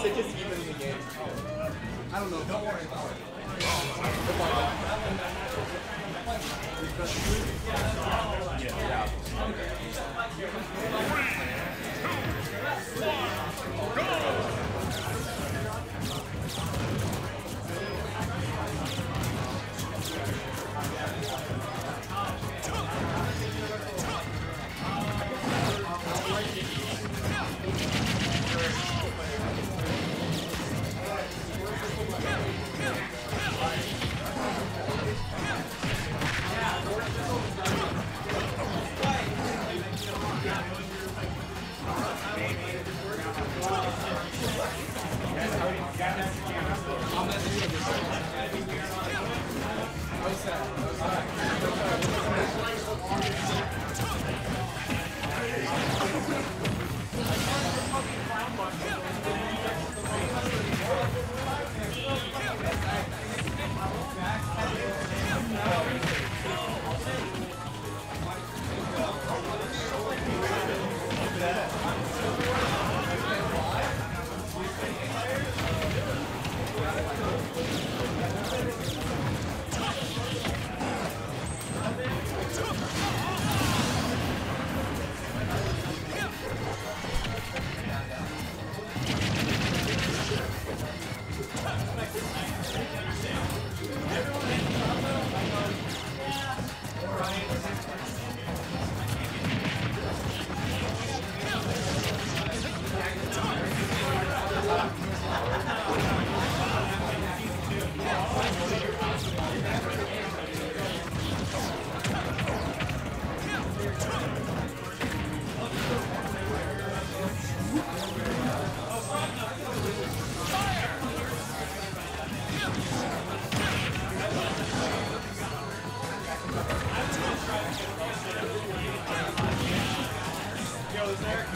sickest in the game. I don't know. Don't worry about it. was there.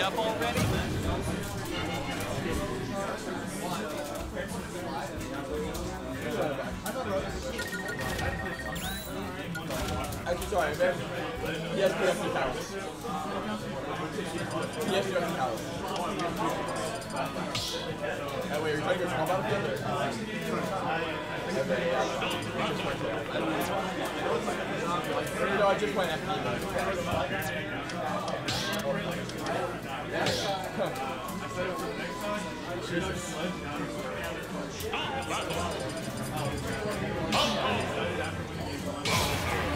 Had enough already? Sorry, man. PFC powers. He has PFC powers. Oh, are you trying to go battlefield? Okay, yeah. No, I just went FP. Go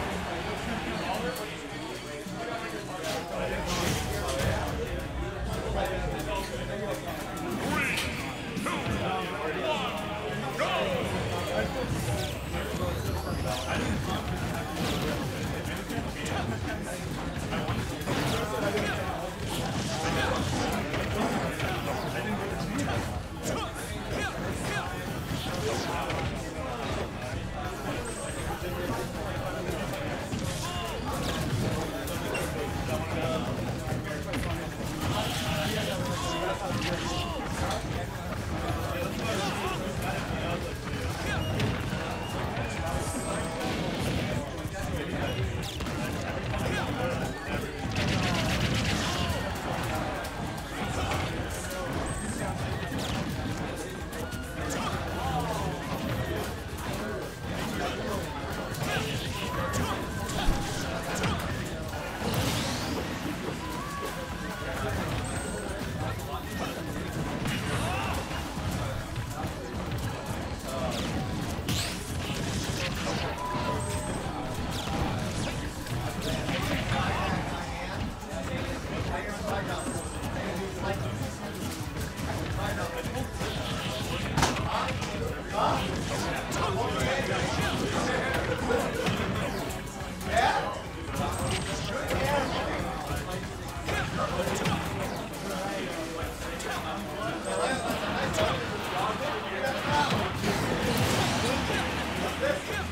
Let's go.